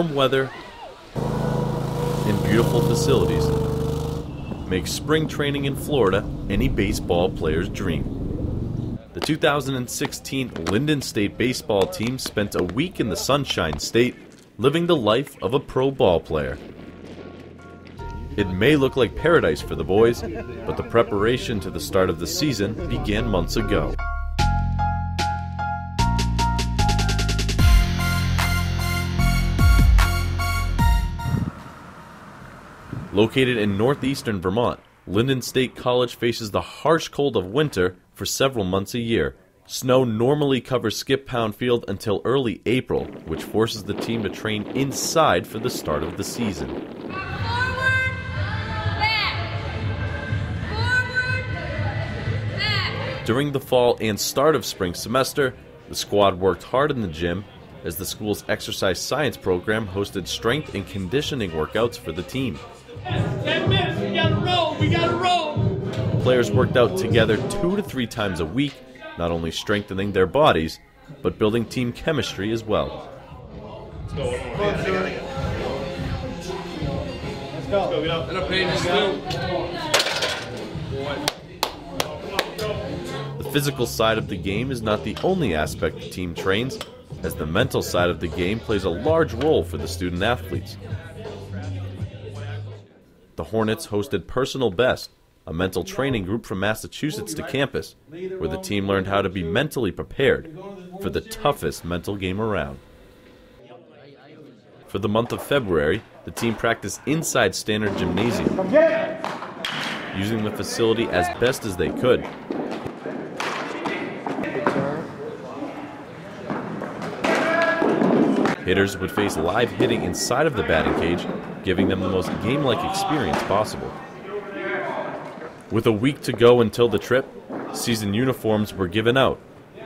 warm weather, and beautiful facilities make spring training in Florida any baseball player's dream. The 2016 Lyndon State baseball team spent a week in the Sunshine State living the life of a pro ball player. It may look like paradise for the boys, but the preparation to the start of the season began months ago. Located in northeastern Vermont, Lyndon State College faces the harsh cold of winter for several months a year. Snow normally covers Skip Pound Field until early April, which forces the team to train inside for the start of the season. During the fall and start of spring semester, the squad worked hard in the gym as the school's exercise science program hosted strength and conditioning workouts for the team. Ten minutes, we gotta roll, we gotta roll. Players worked out together two to three times a week, not only strengthening their bodies, but building team chemistry as well. The physical side of the game is not the only aspect the team trains, as the mental side of the game plays a large role for the student athletes. The Hornets hosted Personal Best, a mental training group from Massachusetts to campus, where the team learned how to be mentally prepared for the toughest mental game around. For the month of February, the team practiced inside Stannard Gymnasium, using the facility as best as they could. Hitters would face live hitting inside of the batting cage, giving them the most game like experience possible. With a week to go until the trip, season uniforms were given out,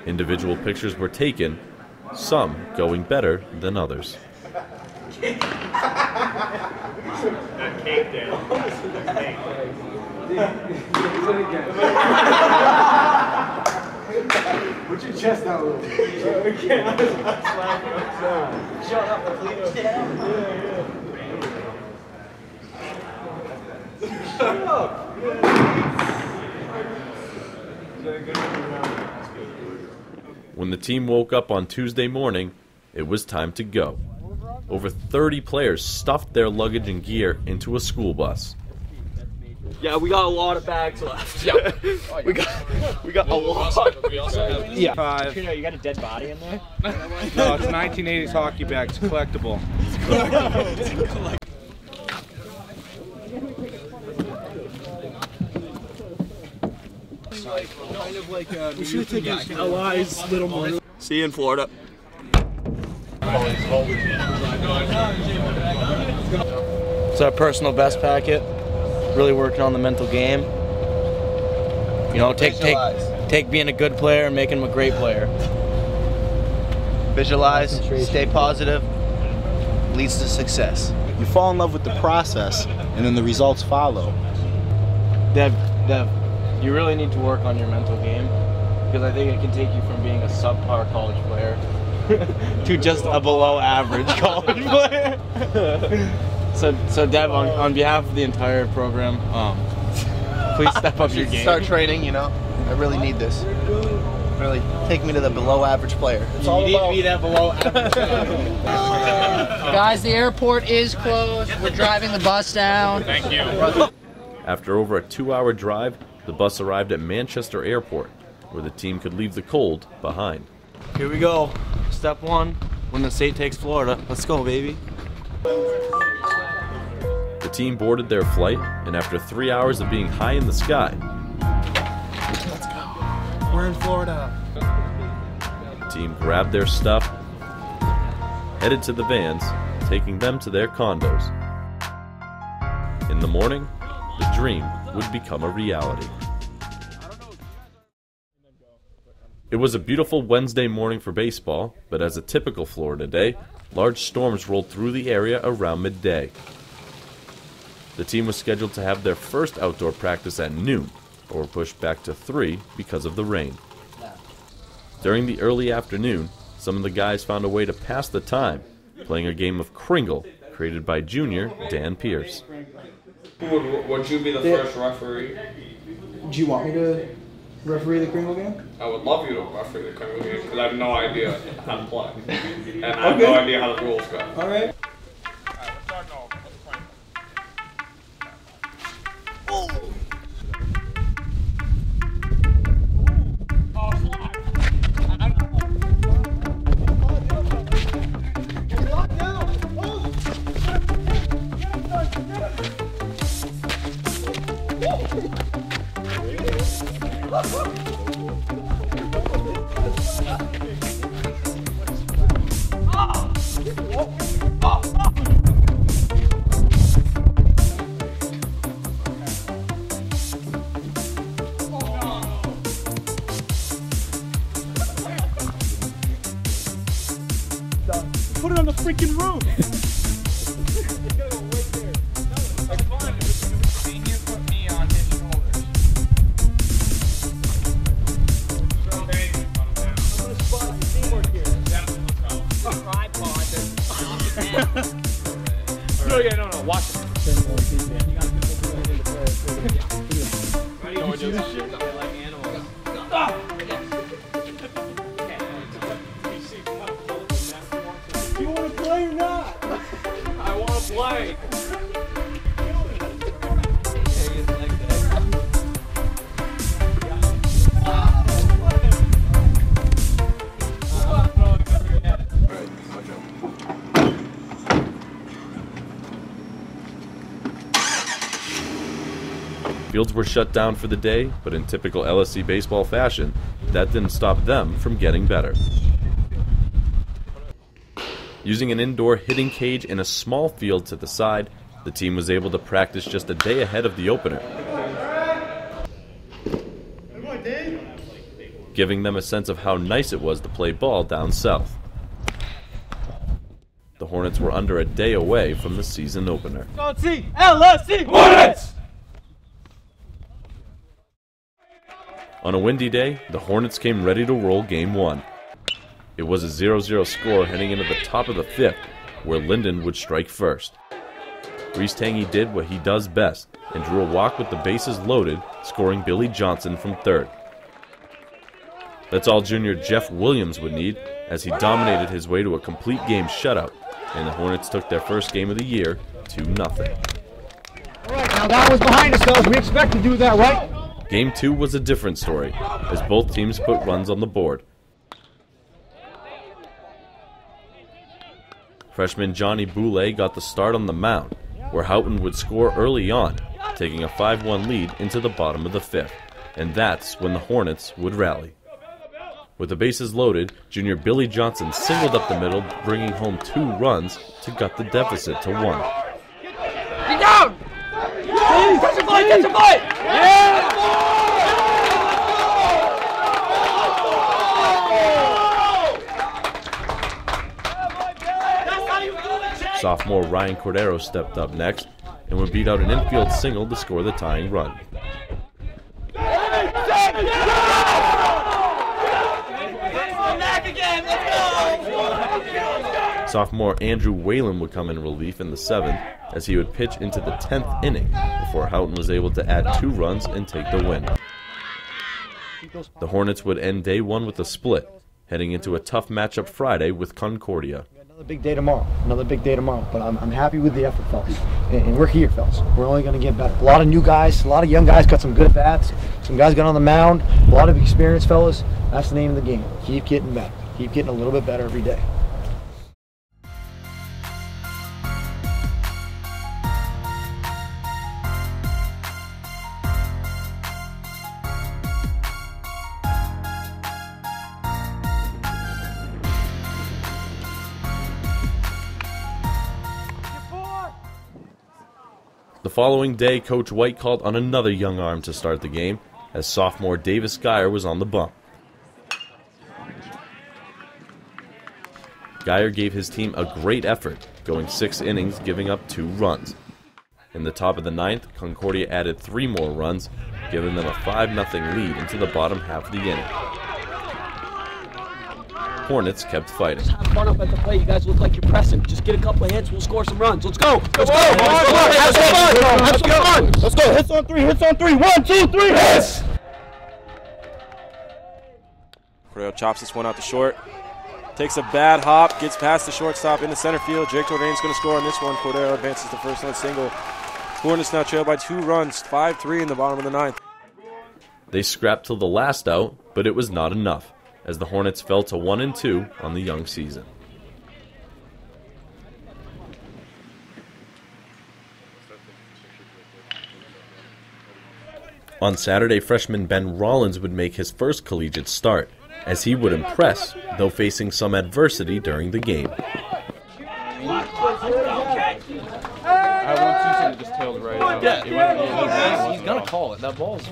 individual pictures were taken, some going better than others. Put your chest out a little bit. Shut up, please. When the team woke up on Tuesday morning, it was time to go. Over 30 players stuffed their luggage and gear into a school bus. Yeah, we got a lot of bags left. Yeah, we got we got a lot. Yeah. Five. You got a dead body in there? No, it's 1980s hockey bag. It's collectible. Uh, we should take Eli's little more. See you in Florida. It's our personal best packet. Really working on the mental game. You know, take take take being a good player and making him a great player. Visualize, stay positive, leads to success. You fall in love with the process, and then the results follow. Dev, Dev, you really need to work on your mental game because I think it can take you from being a subpar college player to just a below average college player. so, so Dev, on, on behalf of the entire program, um, please step up your game. Start training, you know. I really need this. Really take me to the below average player. It's all You need to be that below average. Guys, the airport is closed. We're driving the bus down. Thank you. After over a two hour drive, the bus arrived at Manchester Airport, where the team could leave the cold behind. Here we go. Step one, when the state takes Florida. Let's go, baby. The team boarded their flight, and after three hours of being high in the sky, let's go. We're in Florida. the team grabbed their stuff, headed to the vans, taking them to their condos. In the morning, the dream would become a reality. It was a beautiful Wednesday morning for baseball, but as a typical Florida day, large storms rolled through the area around midday. The team was scheduled to have their first outdoor practice at noon, but were pushed back to 3 because of the rain. During the early afternoon, some of the guys found a way to pass the time playing a game of Kringle created by junior Dan Pierce. Who would, would you be the Yeah. first referee? Do you want me to referee the Kringle game? I would love you to referee the Kringle game because I have no idea how to play. And I have Okay. no idea how the rules go. All right. Put No, Fields were shut down for the day, but in typical LSC baseball fashion, that didn't stop them from getting better. Using an indoor hitting cage in a small field to the side, the team was able to practice just a day ahead of the opener, giving them a sense of how nice it was to play ball down south. The Hornets were under a day away from the season opener. On a windy day, the Hornets came ready to roll game one. It was a 0 0 score heading into the top of the fifth, where Lyndon would strike first. Reese Tangy did what he does best and drew a walk with the bases loaded, scoring Billy Johnson from third. That's all junior Jeff Williams would need, as he dominated his way to a complete game shutout, and the Hornets took their first game of the year 2 0. Now that was behind us, fellas. We expect to do that, right? Game two was a different story, as both teams put runs on the board. Freshman Johnny Boulay got the start on the mound, where Houghton would score early on, taking a 5 1 lead into the bottom of the fifth, and that's when the Hornets would rally. With the bases loaded, junior Billy Johnson singled up the middle, bringing home two runs to gut the deficit to one. Get down! Catch a fly, catch a fly! Sophomore Ryan Cordero stepped up next and would beat out an infield single to score the tying run. Sophomore Andrew Whalen would come in relief in the seventh as he would pitch into the 10th inning before Houghton was able to add two runs and take the win. The Hornets would end day one with a split, heading into a tough matchup Friday with Concordia. Another big day tomorrow. Another big day tomorrow. But I'm, I'm happy with the effort, fellas. And, and we're here, fellas. We're only going to get better. A lot of new guys, a lot of young guys got some good bats. Some guys got on the mound. A lot of experience, fellas. That's the name of the game. Keep getting better. Keep getting a little bit better every day. Following day, Coach White called on another young arm to start the game, as sophomore Davis Geyer was on the bump. Geyer gave his team a great effort, going six innings, giving up two runs. In the top of the ninth, Concordia added three more runs, giving them a 5 0 lead into the bottom half of the inning. Hornets kept fighting. Have fun up at the plate. You guys look like you're pressing. Just get a couple of hits. We'll score some runs. Let's go. Let's go. Let's go. Have some fun. Have some fun. Let's go. Hits on three. Hits on three. One, two, three. Hits. Cordell chops this one out to short. Takes a bad hop, gets past the shortstop into center field. Jake Jordan's going to score on this one. Cordell advances the first run single. Hornets now trail by two runs, 5 3 in the bottom of the ninth. They scrapped till the last out, but it was not enough, as the Hornets fell to 1 and 2 on the young season. On Saturday, freshman Ben Rollins would make his first collegiate start, as he would impress, though facing some adversity during the game. I want Tucson to just tailed right. Yeah. It went- it He's, he's gonna call it. That ball's.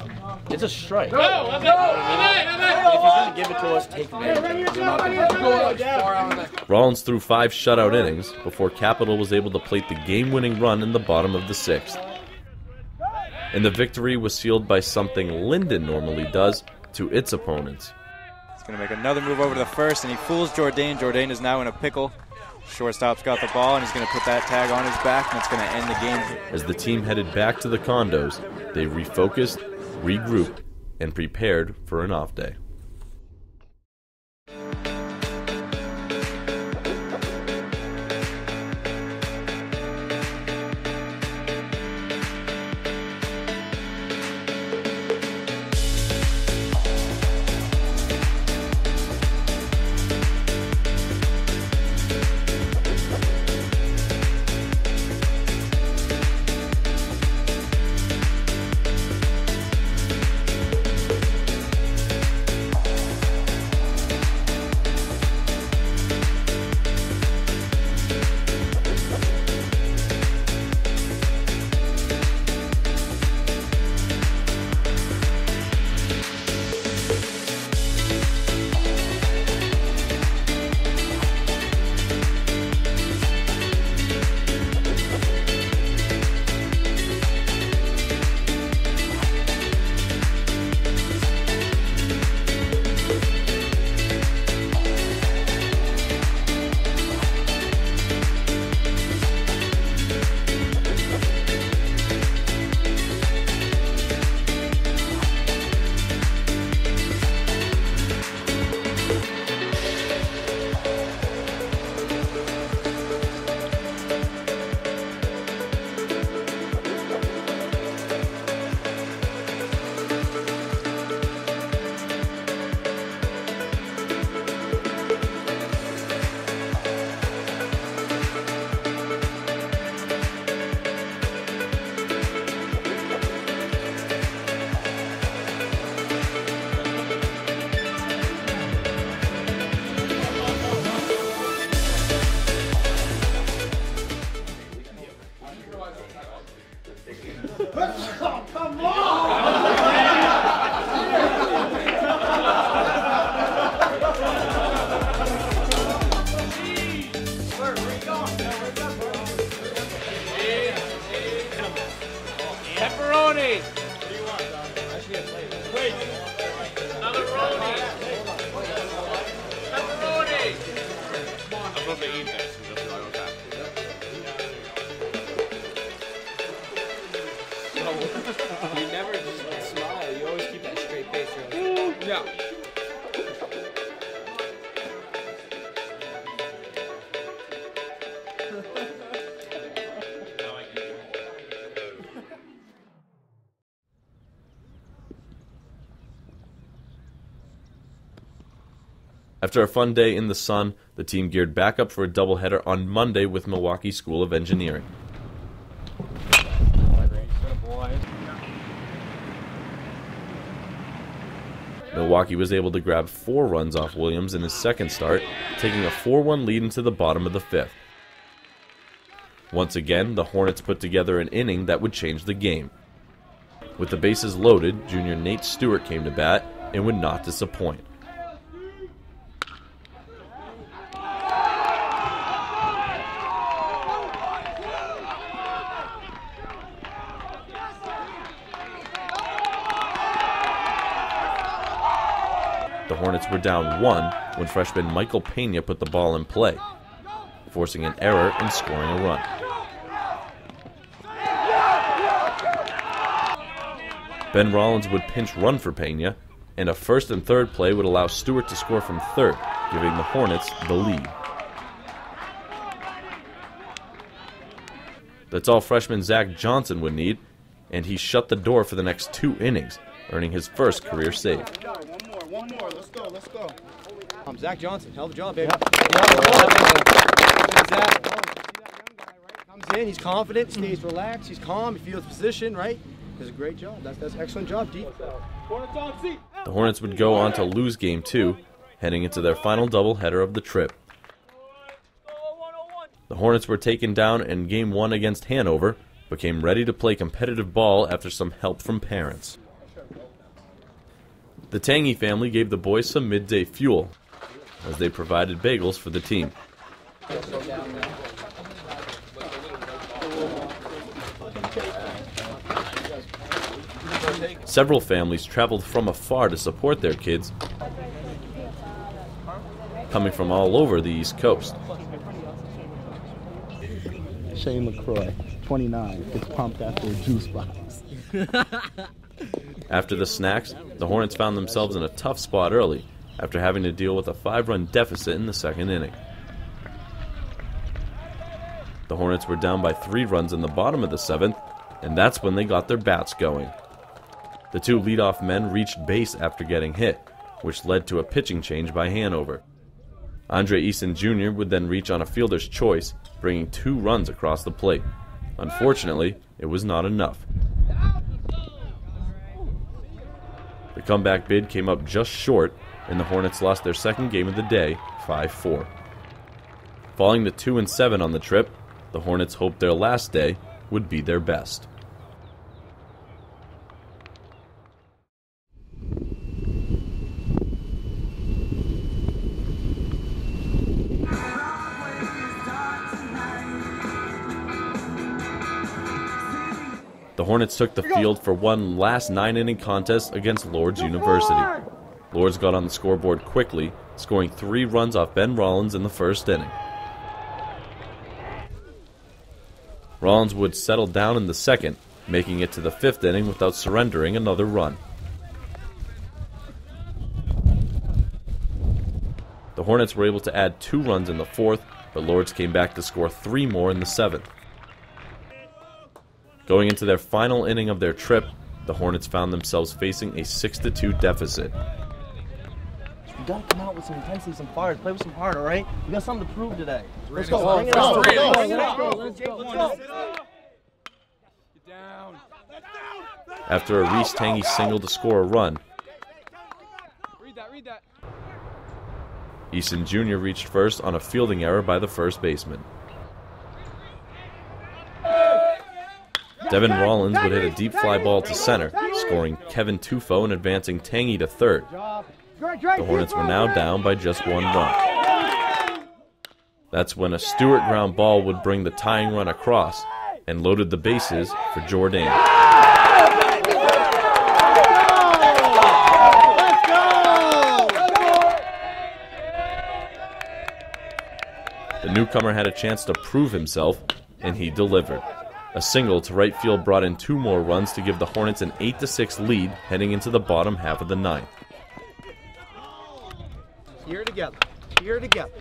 It's a strike. If he's gonna give it to us, take advantage. We're not gonna- Rollins threw five shutout innings before Capital was able to plate the game winning run in the bottom of the sixth. And the victory was sealed by something Lyndon normally does to its opponents. He's going to make another move over to the first, and he fools Jordan. Jordan is now in a pickle. Shortstop's got the ball, and he's going to put that tag on his back, and it's going to end the game. As the team headed back to the condos, they refocused, regrouped, and prepared for an off day. After a fun day in the sun, the team geared back up for a doubleheader on Monday with Milwaukee School of Engineering. Milwaukee was able to grab four runs off Williams in his second start, taking a 4 1 lead into the bottom of the fifth. Once again, the Hornets put together an inning that would change the game. With the bases loaded, junior Nate Stewart came to bat and would not disappoint. The Hornets were down one when freshman Michael Pena put the ball in play, forcing an error and scoring a run. Ben Rollins would pinch run for Pena, and a first and third play would allow Stewart to score from third, giving the Hornets the lead. That's all freshman Zach Johnson would need, and he shut the door for the next two innings, earning his first career save. One more. Let's go. Let's go. I'm Zach Johnson. Hell of a job, baby. Zach comes in. He's confident. Stays relaxed. He's calm. He feels position. Right. Does a great job. That's that's excellent job, D. The Hornets would go on to lose game two, heading into their final doubleheader of the trip. The Hornets were taken down in game one against Hanover, but came ready to play competitive ball after some help from parents. The Tangy family gave the boys some midday fuel, as they provided bagels for the team. Several families traveled from afar to support their kids, coming from all over the East Coast. Shane LaCroix, 29, gets pumped after a juice box. After the snacks, the Hornets found themselves in a tough spot early after having to deal with a five run deficit in the second inning. The Hornets were down by three runs in the bottom of the seventh, and that's when they got their bats going. The two leadoff men reached base after getting hit, which led to a pitching change by Hanover. Andre Easton Jr. would then reach on a fielder's choice, bringing two runs across the plate. Unfortunately, it was not enough. The comeback bid came up just short, and the Hornets lost their second game of the day, 5-4. Falling to 2 and 7 on the trip, the Hornets hoped their last day would be their best. Hornets took the field for one last nine inning contest against Lourdes University. Lourdes got on the scoreboard quickly, scoring three runs off Ben Rollins in the first inning. Rollins would settle down in the second, making it to the fifth inning without surrendering another run. The Hornets were able to add two runs in the fourth, but Lords came back to score three more in the seventh. Going into their final inning of their trip, the Hornets found themselves facing a 6 2 deficit. You gotta come out with some intensity, some fire. Play with some heart, all right? We got something to prove today. Let's Let's go. Bring it on. Let's Let's go. go. Let's go. Let's go. After a Reese Tangy single to score a run, Read that, read that. Easton Jr. reached first on a fielding error by the first baseman. Devin Rollins would hit a deep fly ball to center, scoring Kevin Tufo and advancing Tangy to third. The Hornets were now down by just one run. That's when a Stewart ground ball would bring the tying run across and loaded the bases for Jordan. The newcomer had a chance to prove himself, and he delivered. A single to right field brought in two more runs to give the Hornets an 8 6 lead heading into the bottom half of the ninth. Here together. Here together.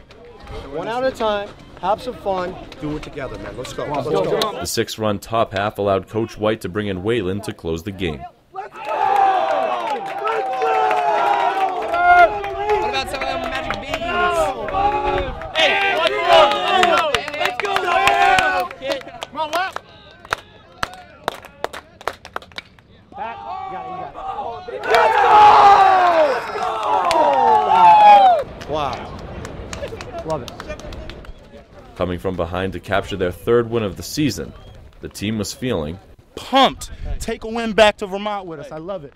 One at a time. Have some fun. Do it together, man. Let's go. Let's go. The six run top half allowed Coach White to bring in Whalen to close the game. What about some of them magic beans? Hey, let's go! Let's go! Come on, left. Wow. Love it. Coming from behind to capture their third win of the season, the team was feeling Pumped. Take a win back to Vermont with us. I love it.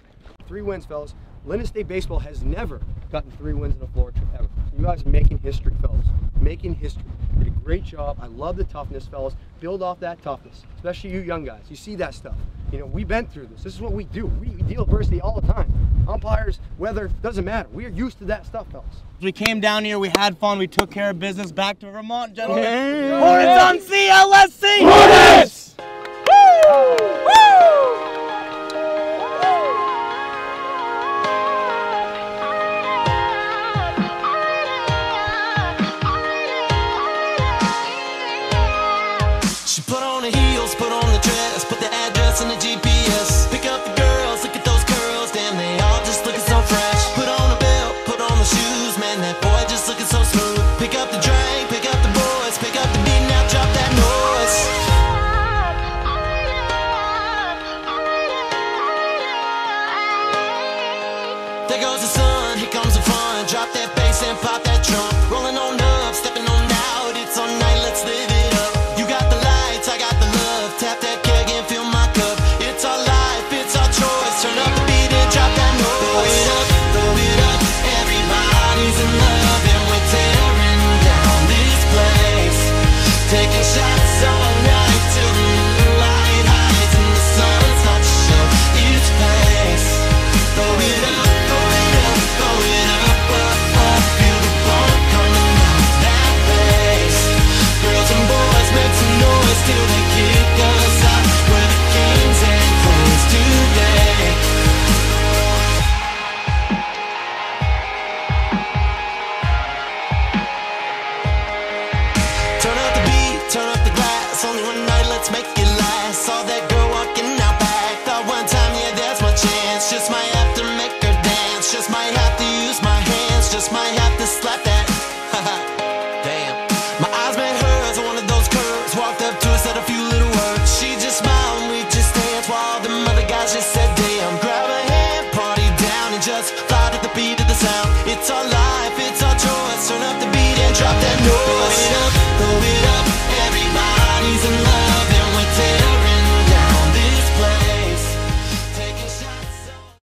Three wins, fellas. Lyndon State baseball has never gotten three wins in a floor trip ever. You guys are making history, fellas. Making history. You did a great job. I love the toughness, fellas. Build off that toughness, especially you young guys. You see that stuff. You know, we've been through this. This is what we do. We deal with adversity all the time. Umpires, weather, doesn't matter. We are used to that stuff, fellas. We came down here, we had fun, we took care of business. Back to Vermont, gentlemen. Yeah. Hornets on CLSC! Hornets! She put and pop that trunk. Rolling on up.